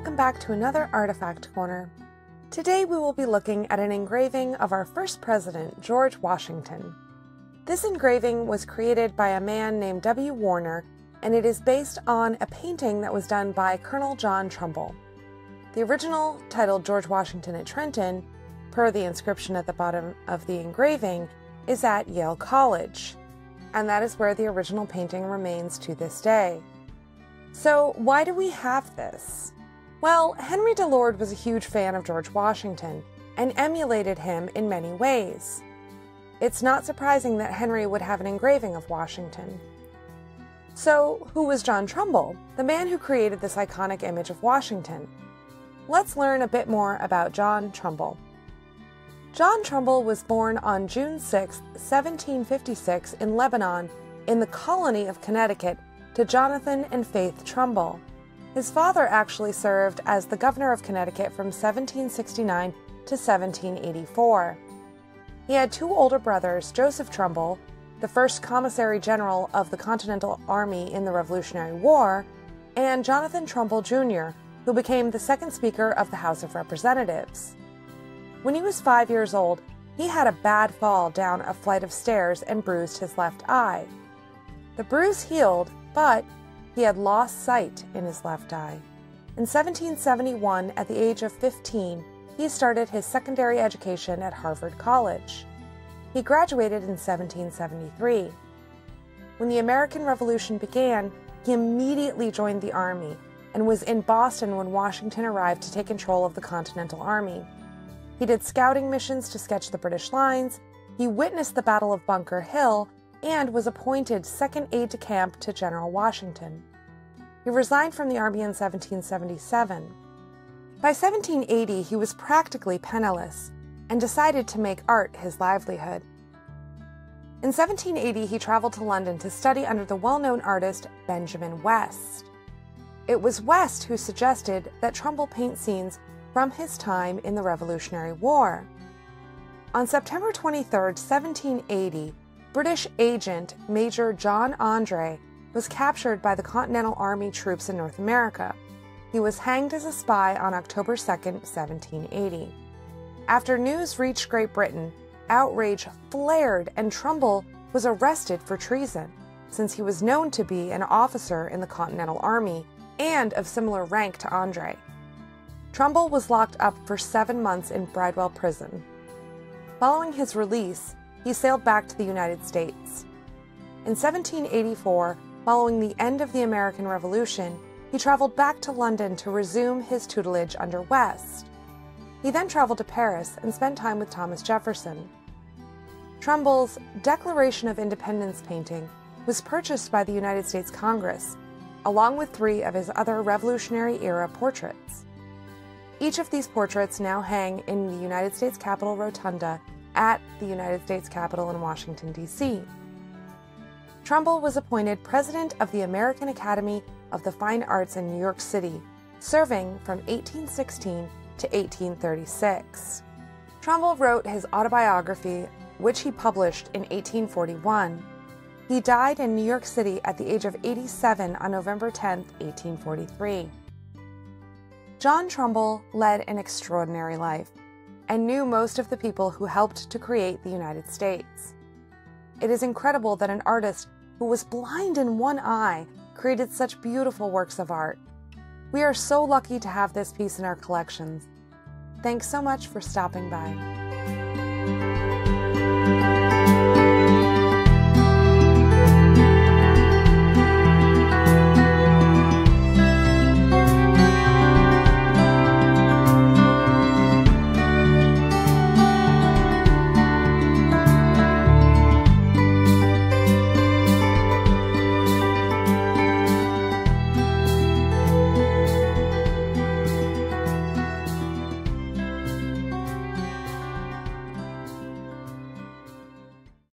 welcome back to another Artifact Corner. Today we will be looking at an engraving of our first president, George Washington. This engraving was created by a man named W. Warner, and it is based on a painting that was done by Colonel John Trumbull. The original, titled George Washington at Trenton, per the inscription at the bottom of the engraving, is at Yale College, and that is where the original painting remains to this day. So, why do we have this? Well, Henry Delord was a huge fan of George Washington and emulated him in many ways. It's not surprising that Henry would have an engraving of Washington. So, who was John Trumbull, the man who created this iconic image of Washington? Let's learn a bit more about John Trumbull. John Trumbull was born on June 6, 1756, in Lebanon, in the colony of Connecticut, to Jonathan and Faith Trumbull. His father actually served as the governor of Connecticut from 1769 to 1784. He had two older brothers, Joseph Trumbull, the first commissary general of the Continental Army in the Revolutionary War, and Jonathan Trumbull Jr., who became the second Speaker of the House of Representatives. When he was five years old, he had a bad fall down a flight of stairs and bruised his left eye. The bruise healed, but he had lost sight in his left eye. In 1771, at the age of 15, he started his secondary education at Harvard College. He graduated in 1773. When the American Revolution began, he immediately joined the Army and was in Boston when Washington arrived to take control of the Continental Army. He did scouting missions to sketch the British lines, he witnessed the Battle of Bunker Hill, and was appointed second aide de camp to General Washington. He resigned from the Army in 1777. By 1780, he was practically penniless and decided to make art his livelihood. In 1780, he traveled to London to study under the well known artist Benjamin West. It was West who suggested that Trumbull paint scenes from his time in the Revolutionary War. On September 23, 1780, British agent Major John Andre was captured by the Continental Army troops in North America. He was hanged as a spy on October 2, 1780. After news reached Great Britain, outrage flared and Trumbull was arrested for treason, since he was known to be an officer in the Continental Army and of similar rank to Andre. Trumbull was locked up for seven months in Bridewell Prison. Following his release, he sailed back to the United States. In 1784, following the end of the American Revolution, he traveled back to London to resume his tutelage under West. He then traveled to Paris and spent time with Thomas Jefferson. Trumbull's Declaration of Independence painting was purchased by the United States Congress, along with three of his other Revolutionary era portraits. Each of these portraits now hang in the United States Capitol Rotunda at the United States Capitol in Washington, D.C. Trumbull was appointed president of the American Academy of the Fine Arts in New York City, serving from 1816 to 1836. Trumbull wrote his autobiography, which he published in 1841. He died in New York City at the age of 87 on November 10, 1843. John Trumbull led an extraordinary life and knew most of the people who helped to create the United States. It is incredible that an artist who was blind in one eye created such beautiful works of art. We are so lucky to have this piece in our collections. Thanks so much for stopping by.